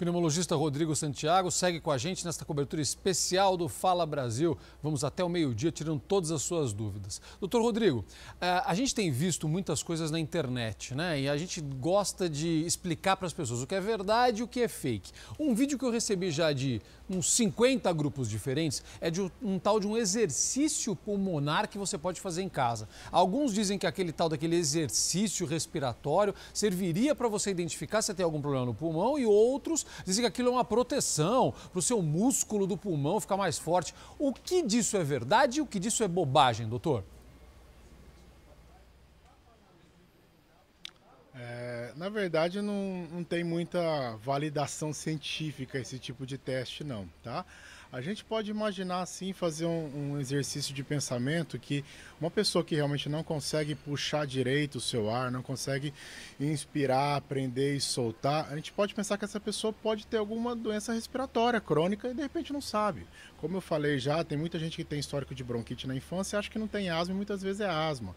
pneumologista Rodrigo Santiago segue com a gente nesta cobertura especial do Fala Brasil. Vamos até o meio-dia tirando todas as suas dúvidas. Doutor Rodrigo, eh, a gente tem visto muitas coisas na internet, né? E a gente gosta de explicar para as pessoas o que é verdade e o que é fake. Um vídeo que eu recebi já de uns 50 grupos diferentes é de um tal de um exercício pulmonar que você pode fazer em casa. Alguns dizem que aquele tal daquele exercício respiratório serviria para você identificar se tem algum problema no pulmão e outros dizem que aquilo é uma proteção para o seu músculo do pulmão ficar mais forte. O que disso é verdade e o que disso é bobagem, doutor? É, na verdade, não, não tem muita validação científica esse tipo de teste, não, tá? A gente pode imaginar assim, fazer um, um, exercício de pensamento que uma pessoa que realmente não consegue puxar direito o seu ar, não consegue inspirar, prender e soltar, a gente pode pensar que essa pessoa pode ter alguma doença respiratória crônica e de repente não sabe. Como eu falei já, tem muita gente que tem histórico de bronquite na infância e acha que não tem asma e muitas vezes é asma.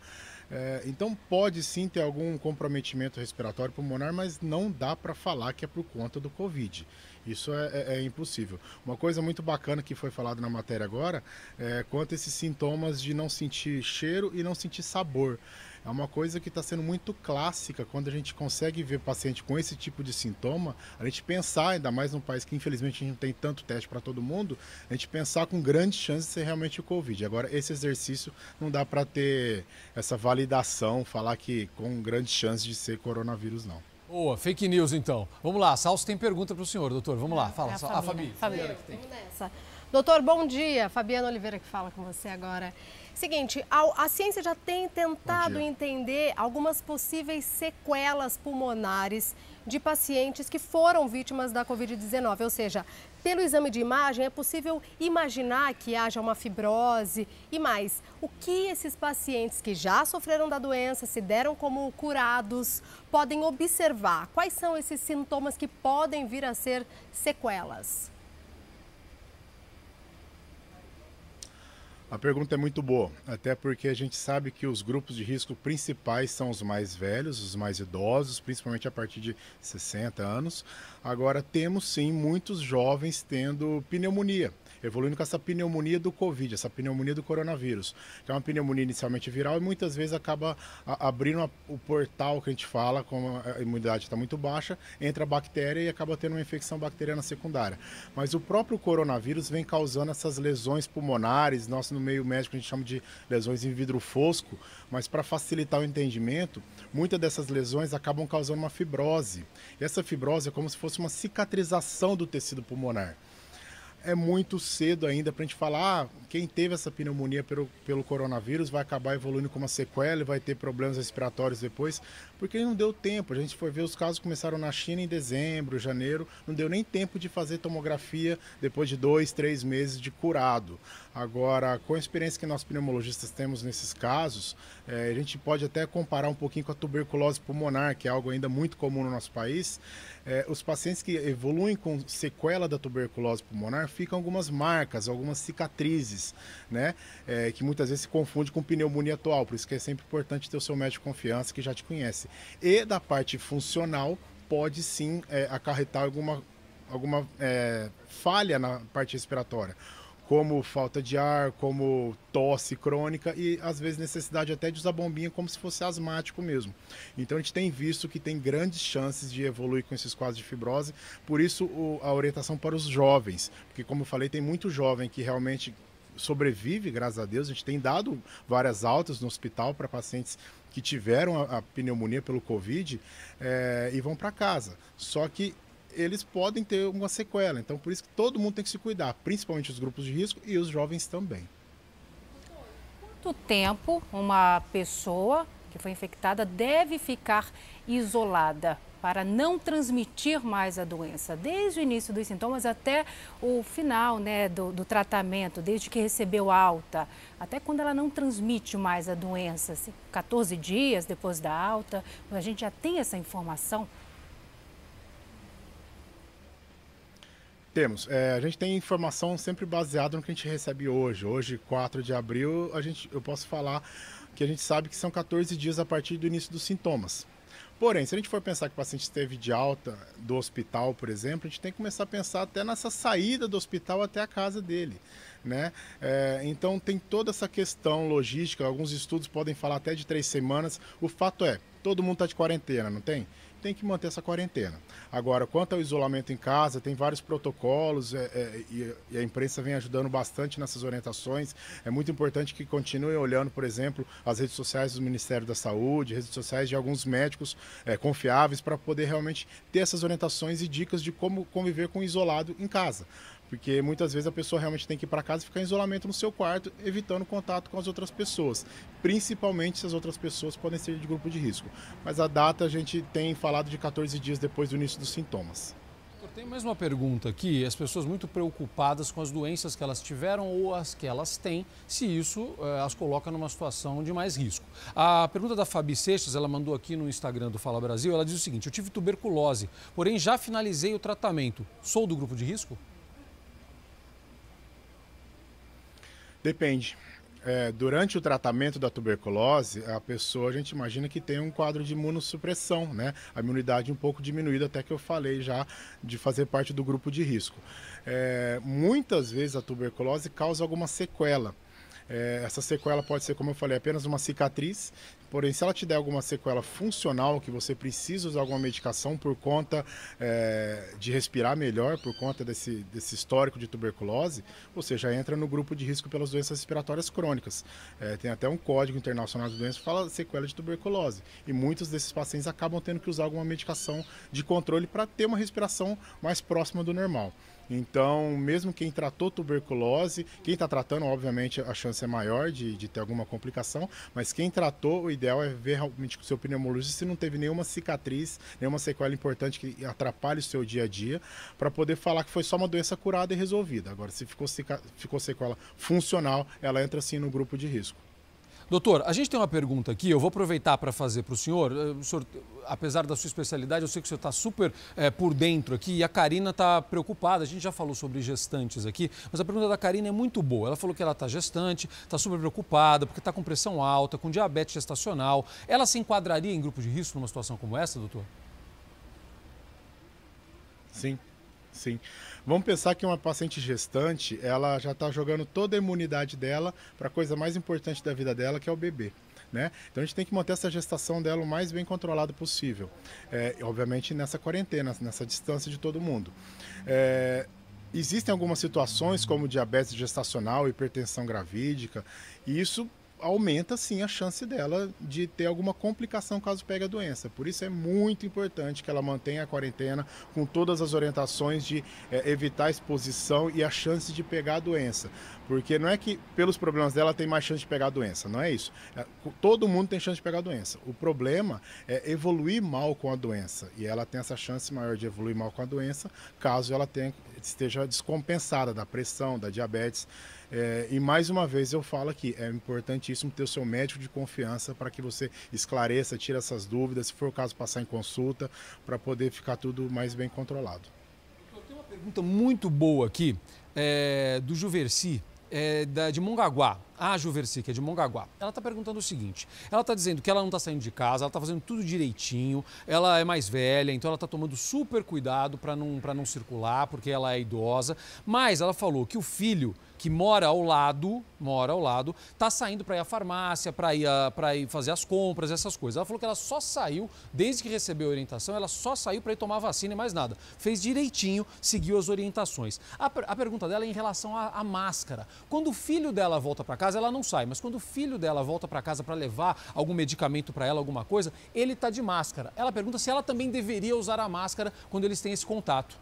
É, então pode sim ter algum comprometimento respiratório pulmonar, mas não dá para falar que é por conta do Covid. Isso é, é, é, impossível. Uma coisa muito bacana que foi falado na matéria agora é quanto esses sintomas de não sentir cheiro e não sentir sabor. É uma coisa que está sendo muito clássica quando a gente consegue ver paciente com esse tipo de sintoma, a gente pensar, ainda mais num país que infelizmente a gente não tem tanto teste para todo mundo, a gente pensar com grande chance de ser realmente o Covid. Agora, esse exercício não dá para ter essa validação, falar que com grande chance de ser coronavírus, não. Boa, fake news então. Vamos lá, Salso tem pergunta para o senhor, doutor. Vamos lá, fala. É a, a Fabi. Fabi. Vamos nessa. Doutor, bom dia. Fabiana Oliveira que fala com você agora. Seguinte, a, a ciência já tem tentado entender algumas possíveis sequelas pulmonares de pacientes que foram vítimas da Covid-19, ou seja, pelo exame de imagem, é possível imaginar que haja uma fibrose e mais. O que esses pacientes que já sofreram da doença, se deram como curados, podem observar? Quais são esses sintomas que podem vir a ser sequelas? A pergunta é muito boa, até porque a gente sabe que os grupos de risco principais são os mais velhos, os mais idosos, principalmente a partir de 60 anos. Agora, temos sim muitos jovens tendo pneumonia evoluindo com essa pneumonia do Covid, essa pneumonia do coronavírus, que é uma pneumonia inicialmente viral e muitas vezes acaba abrindo o portal que a gente fala, como a imunidade está muito baixa, entra a bactéria e acaba tendo uma infecção bacteriana secundária. Mas o próprio coronavírus vem causando essas lesões pulmonares, nós no meio médico a gente chama de lesões em vidro fosco, mas para facilitar o entendimento, muitas dessas lesões acabam causando uma fibrose. E essa fibrose é como se fosse uma cicatrização do tecido pulmonar é muito cedo ainda para a gente falar, ah, quem teve essa pneumonia pelo, pelo coronavírus vai acabar evoluindo com uma sequela e vai ter problemas respiratórios depois, porque não deu tempo. A gente foi ver os casos começaram na China em dezembro, janeiro, não deu nem tempo de fazer tomografia depois de dois, três meses de curado. Agora, com a experiência que nós pneumologistas temos nesses casos, é, a gente pode até comparar um pouquinho com a tuberculose pulmonar, que é algo ainda muito comum no nosso país. É, os pacientes que evoluem com sequela da tuberculose pulmonar ficam algumas marcas, algumas cicatrizes, né? É, que muitas vezes se confunde com pneumonia atual, por isso que é sempre importante ter o seu médico de confiança que já te conhece. E da parte funcional, pode sim é, acarretar alguma, alguma é, falha na parte respiratória como falta de ar, como tosse crônica e às vezes necessidade até de usar bombinha como se fosse asmático mesmo. Então a gente tem visto que tem grandes chances de evoluir com esses quadros de fibrose, por isso o, a orientação para os jovens, porque como eu falei, tem muito jovem que realmente sobrevive, graças a Deus, a gente tem dado várias altas no hospital para pacientes que tiveram a, a pneumonia pelo Covid é, e vão para casa. Só que eles podem ter uma sequela. Então, por isso que todo mundo tem que se cuidar, principalmente os grupos de risco e os jovens também. Quanto tempo uma pessoa que foi infectada deve ficar isolada para não transmitir mais a doença, desde o início dos sintomas até o final né, do, do tratamento, desde que recebeu alta, até quando ela não transmite mais a doença, 14 dias depois da alta, a gente já tem essa informação. Temos. É, a gente tem informação sempre baseada no que a gente recebe hoje. Hoje, 4 de abril, a gente, eu posso falar que a gente sabe que são 14 dias a partir do início dos sintomas. Porém, se a gente for pensar que o paciente esteve de alta do hospital, por exemplo, a gente tem que começar a pensar até nessa saída do hospital até a casa dele. Né? É, então tem toda essa questão logística, alguns estudos podem falar até de três semanas. O fato é, todo mundo está de quarentena, não tem? Tem que manter essa quarentena. Agora, quanto ao isolamento em casa, tem vários protocolos é, é, e, e, a imprensa vem ajudando bastante nessas orientações. É muito importante que continuem olhando, por exemplo, as redes sociais do Ministério da Saúde, redes sociais de alguns médicos é, confiáveis para poder realmente ter essas orientações e dicas de como conviver com o isolado em casa porque muitas vezes a pessoa realmente tem que ir para casa e ficar em isolamento no seu quarto, evitando contato com as outras pessoas, principalmente se as outras pessoas podem ser de grupo de risco. Mas a data a gente tem falado de 14 dias depois do início dos sintomas. Tem mais uma pergunta aqui, as pessoas muito preocupadas com as doenças que elas tiveram ou as que elas têm, se isso eh, as coloca numa situação de mais risco. A pergunta da Fabi Seixas, ela mandou aqui no Instagram do Fala Brasil, ela diz o seguinte, eu tive tuberculose, porém já finalizei o tratamento, sou do grupo de risco? Depende. É, durante o tratamento da tuberculose, a pessoa, a gente imagina que tem um quadro de imunossupressão, né? A imunidade um pouco diminuída, até que eu falei já de fazer parte do grupo de risco. É, muitas vezes a tuberculose causa alguma sequela. É, essa sequela pode ser, como eu falei, apenas uma cicatriz. Porém, se ela te der alguma sequela funcional, que você precisa usar alguma medicação por conta é, de respirar melhor, por conta desse, desse histórico de tuberculose, você já entra no grupo de risco pelas doenças respiratórias crônicas. É, tem até um código internacional de doenças que fala sequela de tuberculose. E muitos desses pacientes acabam tendo que usar alguma medicação de controle para ter uma respiração mais próxima do normal. Então, mesmo quem tratou tuberculose, quem está tratando, obviamente, a chance é maior de, de ter alguma complicação, mas quem tratou, o ideal é ver realmente com o seu pneumologista se não teve nenhuma cicatriz, nenhuma sequela importante que atrapalhe o seu dia a dia, para poder falar que foi só uma doença curada e resolvida. Agora, se ficou, ficou sequela funcional, ela entra sim no grupo de risco. Doutor, a gente tem uma pergunta aqui, eu vou aproveitar para fazer para o senhor. Eh, o senhor. Apesar da sua especialidade, eu sei que o senhor está super é, por dentro aqui e a Karina está preocupada. A gente já falou sobre gestantes aqui, mas a pergunta da Karina é muito boa. Ela falou que ela está gestante, está super preocupada, porque está com pressão alta, com diabetes gestacional. Ela se enquadraria em grupo de risco numa situação como essa, doutor? Sim, sim. Vamos pensar que uma paciente gestante, ela já está jogando toda a imunidade dela para a coisa mais importante da vida dela, que é o bebê. Né? Então a gente tem que manter essa gestação dela o mais bem controlada possível. É, obviamente nessa quarentena, nessa distância de todo mundo. É, existem algumas situações como diabetes gestacional, hipertensão gravídica, e isso aumenta sim a chance dela de ter alguma complicação caso pegue a doença. Por isso é muito importante que ela mantenha a quarentena com todas as orientações de é, evitar a exposição e a chance de pegar a doença. Porque não é que pelos problemas dela tem mais chance de pegar a doença, não é isso. É, todo mundo tem chance de pegar a doença. O problema é evoluir mal com a doença. E ela tem essa chance maior de evoluir mal com a doença caso ela tenha, esteja descompensada da pressão, da diabetes. É, e mais uma vez eu falo aqui, é importantíssimo ter o seu médico de confiança para que você esclareça, tire essas dúvidas, se for o caso passar em consulta, para poder ficar tudo mais bem controlado. Tem uma pergunta muito boa aqui é, do Juversi, é, da, de Mongaguá a Juversi, que é de Mongaguá, ela está perguntando o seguinte: ela está dizendo que ela não está saindo de casa, ela está fazendo tudo direitinho, ela é mais velha, então ela está tomando super cuidado para não, não circular, porque ela é idosa. Mas ela falou que o filho que mora ao lado, mora ao lado, está saindo para ir à farmácia, para ir, ir fazer as compras, essas coisas. Ela falou que ela só saiu, desde que recebeu a orientação, ela só saiu para ir tomar vacina e mais nada. Fez direitinho, seguiu as orientações. A, a pergunta dela é em relação à máscara. Quando o filho dela volta para casa, ela não sai, mas quando o filho dela volta para casa para levar algum medicamento para ela, alguma coisa, ele está de máscara. Ela pergunta se ela também deveria usar a máscara quando eles têm esse contato.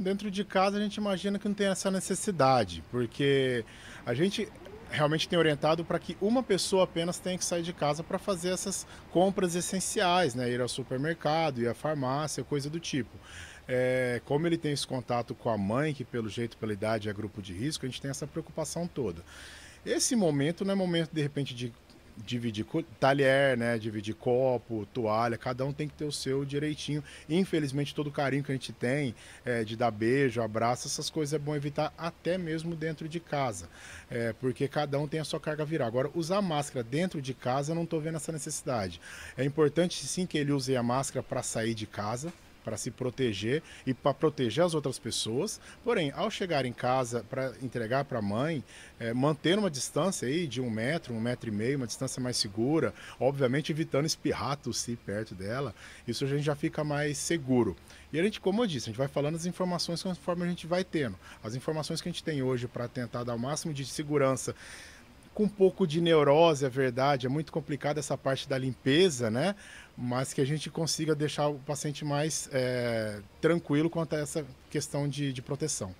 Dentro de casa a gente imagina que não tem essa necessidade, porque a gente realmente tem orientado para que uma pessoa apenas tenha que sair de casa para fazer essas compras essenciais, né? Ir ao supermercado, ir à farmácia, coisa do tipo. É, como ele tem esse contato com a mãe, que pelo jeito, pela idade é grupo de risco, a gente tem essa preocupação toda. Esse momento não é momento, de repente, de dividir talher, né? Dividir copo, toalha, cada um tem que ter o seu direitinho. Infelizmente, todo o carinho que a gente tem é, de dar beijo, abraço, essas coisas é bom evitar até mesmo dentro de casa, é, porque cada um tem a sua carga viral. Agora, usar máscara dentro de casa, eu não estou vendo essa necessidade. É importante sim que ele use a máscara para sair de casa, para se proteger e para proteger as outras pessoas. Porém, ao chegar em casa para entregar para a mãe, é, manter uma distância aí de um metro, um metro e meio, uma distância mais segura, obviamente evitando espirrar, tossir perto dela, isso a gente já fica mais seguro. E a gente, como eu disse, a gente vai falando as informações conforme a gente vai tendo. As informações que a gente tem hoje para tentar dar o máximo de segurança com um pouco de neurose, é verdade, é muito complicado essa parte da limpeza, né? Mas que a gente consiga deixar o paciente mais é, tranquilo quanto a essa questão de, de proteção.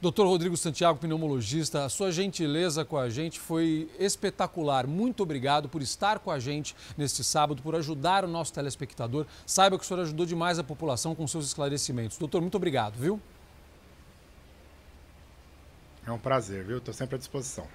Doutor Rodrigo Santiago, pneumologista, a sua gentileza com a gente foi espetacular. Muito obrigado por estar com a gente neste sábado, por ajudar o nosso telespectador. Saiba que o senhor ajudou demais a população com seus esclarecimentos. Doutor, muito obrigado, viu? É um prazer, viu? Estou sempre à disposição.